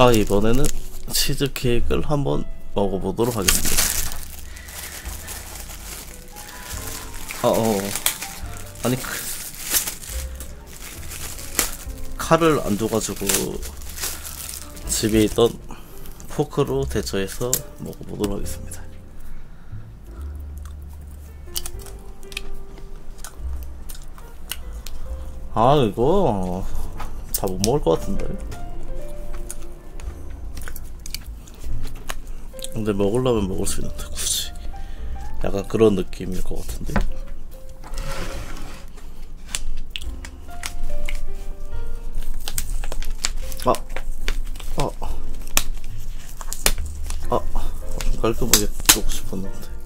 아 이번에는 치즈 케이크를 한번 먹어보도록 하겠습니다. 아, 어, 아니 그, 칼을 안 줘가지고 집에 있던 포크로 대처해서 먹어보도록 하겠습니다. 아 이거 다 못 먹을 것 같은데. 근데 먹으려면 먹을 수 있는데 굳이 약간 그런 느낌일 것 같은데. 아, 아, 아, 좀 깔끔하게 먹고 싶었는데.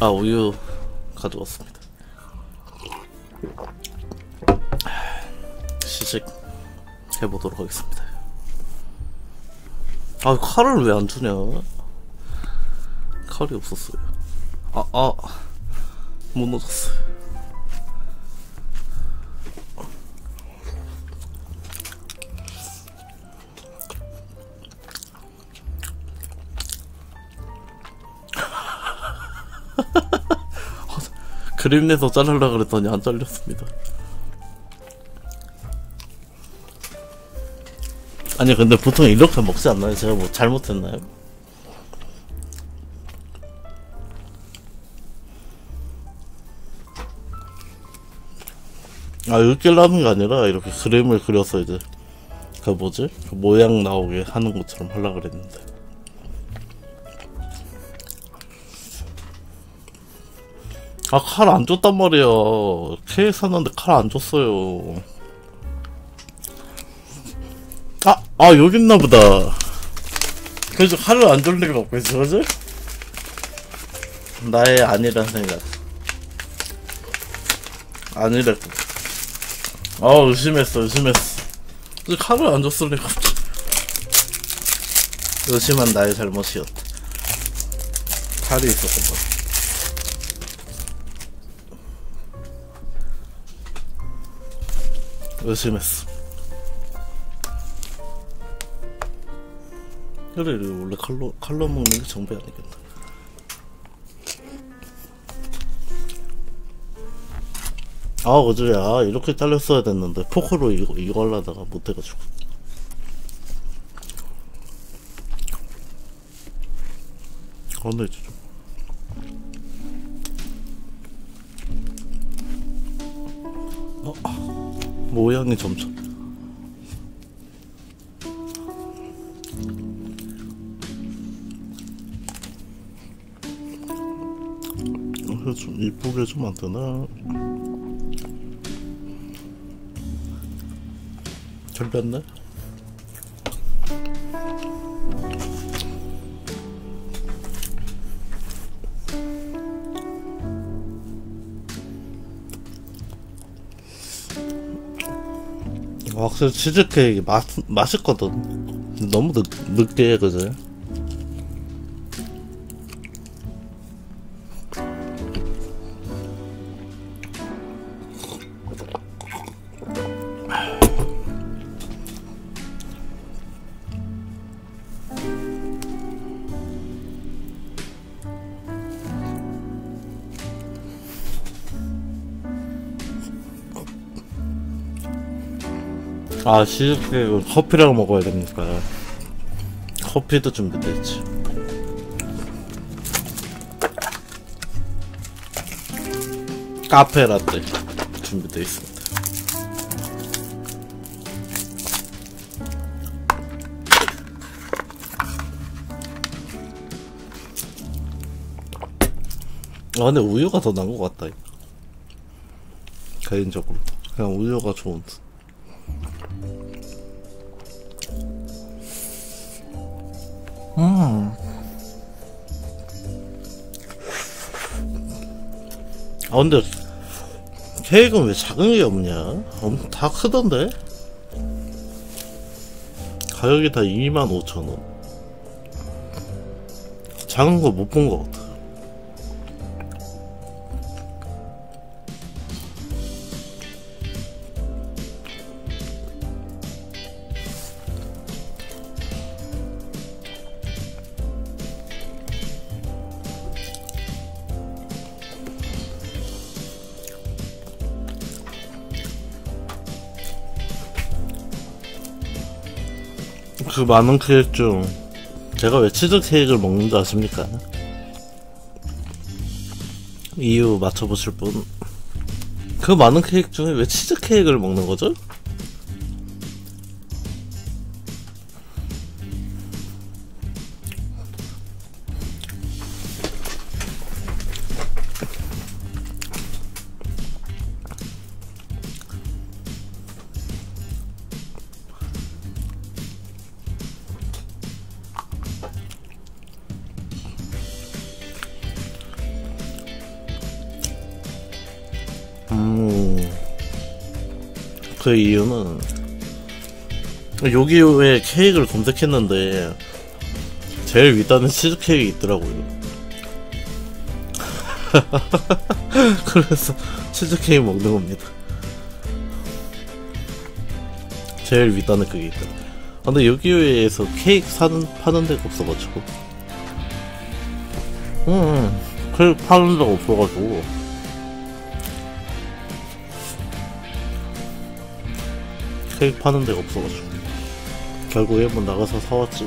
아, 우유 가져왔습니다. 시식 해보도록 하겠습니다. 아, 칼을 왜 안 주냐? 칼이 없었어요. 아, 아, 못 넣었어요. 그림 내서 자르려 그랬더니 안 잘렸습니다. 아니 근데 보통 이렇게 먹지 않나요? 제가 뭐 잘못했나요? 아 이렇게 라는 게 아니라 이렇게 그림을 그려서 이제 그 뭐지? 그 모양 나오게 하는 것처럼 하려 그랬는데 아 칼 안 줬단 말이야. 케이크 샀는데 칼 안 줬어요. 아, 아 여기 있나 보다. 그래서 칼을 안 줄 리가 없겠지 그지? 나의 아니란 생각. 아니랬고. 아 의심했어 의심했어. 칼을 안 없지. 의심한 나의 잘못이었다. 칼이 있었던 거야 의심했어. 그래, 이거 원래 칼로, 칼로 먹는 게 정배 아니겠나. 아, 어제야. 이렇게 잘렸어야 됐는데, 포크로 이거, 이거 하려다가 못 해가지고. 건너지 좀. 모양이 점점 어, 좀 이쁘게 좀 안 되나? 잘 뺐네? 확실히 치즈케이크 맛, 맛있거든. 너무 늦, 늦게, 그지? 아, 치즈케이크 커피랑 먹어야 됩니까? 커피도 준비되어 있지. 카페 라떼 준비되어 있습니다. 아, 근데 우유가 더 나은 것 같다. 개인적으로. 그냥 우유가 좋은. 음. 아 근데 케이크는 왜 작은 게 없냐? 엄, 다 크던데? 가격이 다 25,000원 작은 거 못 본 것 같아. 그 많은 케이크 중 제가 왜 치즈 케이크를 먹는지 아십니까? 이유 맞춰보실 분? 그 많은 케이크 중에 왜 치즈 케이크를 먹는 거죠? 그 이유는 여기에 케이크를 검색했는데 제일 윗단에 치즈 케이크 있더라고요. 그래서 치즈 케이크 먹는 겁니다. 제일 윗단에 그게 있다. 근데 여기에서 케이크 사는 파는 데가 없어가지고. 음, 케이크 파는 데가 없어가지고. 케이크 파는 데가 없어가지고. 결국에 뭐 나가서 사왔지.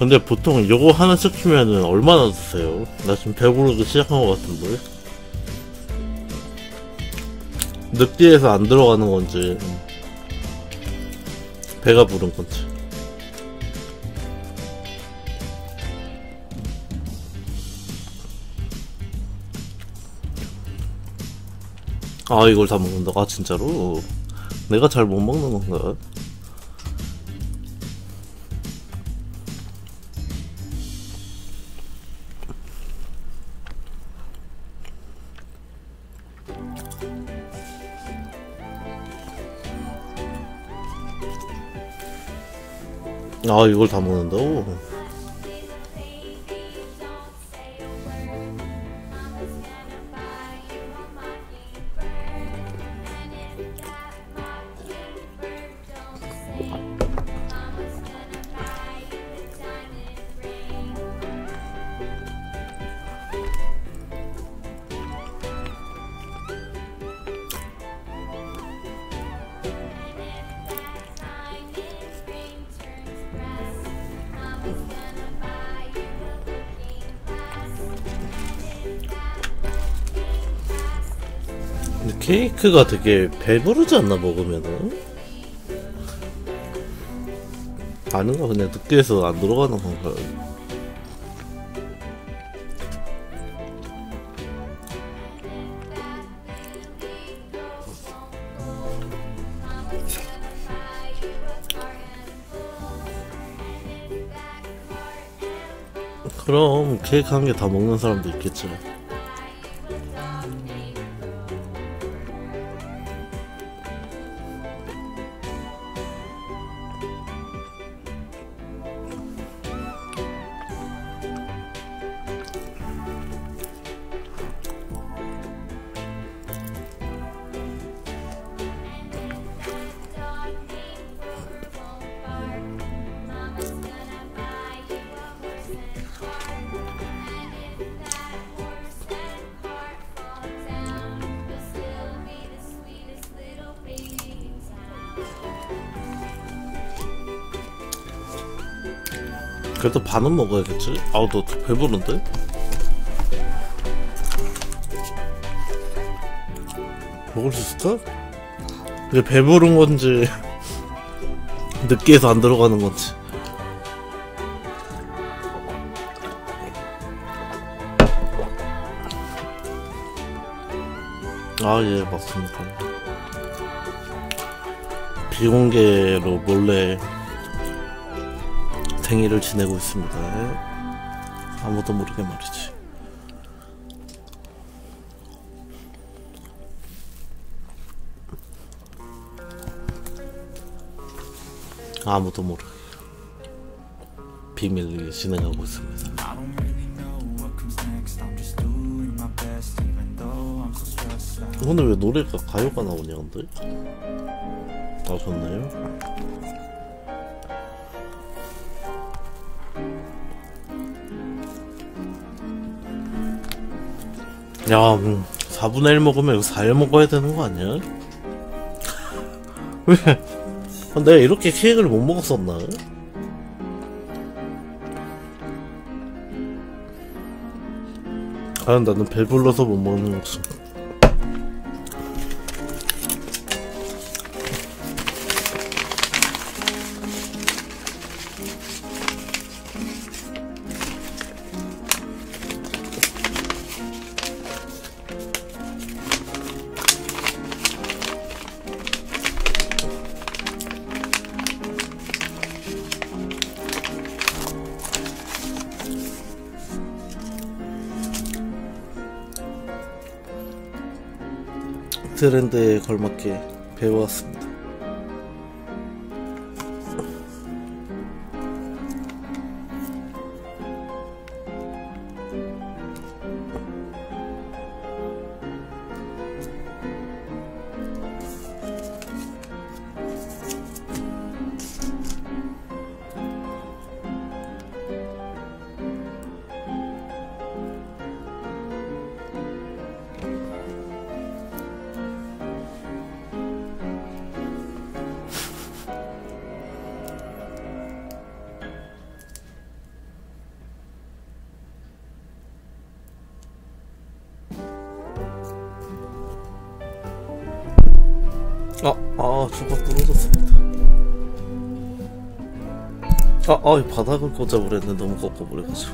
근데 보통 요거 하나 시키면은 얼마나 드세요? 나 지금 배부르기 시작한 것 같은데 늑대에서 안 들어가는 건지 배가 부른 건지. 아 이걸 다 먹는다. 아 진짜로? 내가 잘 못 먹는 건가 아 이걸 다 먹는다고 케이크가 되게 배부르지 않나 먹으면은? 아닌가 그냥 늑대에서 안 들어가는 건가? 그럼 케이크 한 개 다 먹는 사람도 있겠지 그래도 반은 먹어야겠지? 아우 너 배부른데? 먹을 수 있을까? 이게 배부른 건지 늦게해서 안 들어가는 건지 아 예 맞습니다 비공개로 몰래 달팽이를 지내고 있습니다. 아무도 모르게 말이지. 아무도 모르게 비밀리에 진행하고 있습니다. 오늘 왜 노래가 가요가 나오냐 근데? 아 좋네요. 야, 음, 4분의 1 먹으면 이거 4일 먹어야 되는 거 아니야? 왜? 아, 내가 이렇게 케이크를 못 먹었었나? 아, 나는 배불러서 못 먹는 거지. 트렌드에 걸맞게 배워왔습니다. 아, 아, 조각 부러졌습니다. 아, 아, 이 바닥을 꽂아버렸네. 너무 꺾어버려가지고.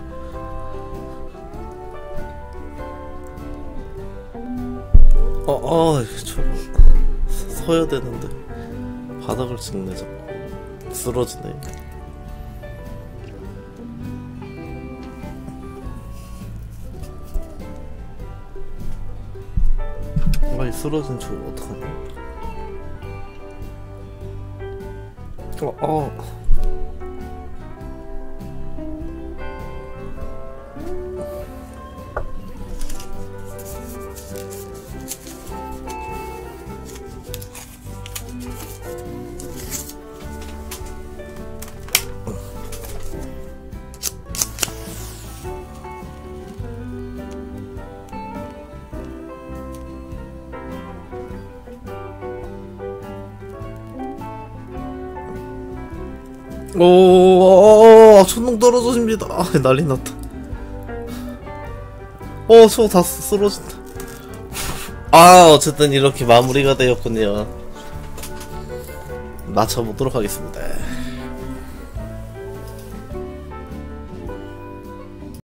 아, 아, 이거 조각. 서야 되는데. 바닥을 찍네, 자꾸. 쓰러지네. 아이, 쓰러진 저거 어떡하냐. 어, 어. 오, 어, 어, 천둥 떨어집니다. 아, 난리 났다. 어, 저다 쓰러진다. 아, 어쨌든 이렇게 마무리가 되었군요. 맞춰보도록 하겠습니다.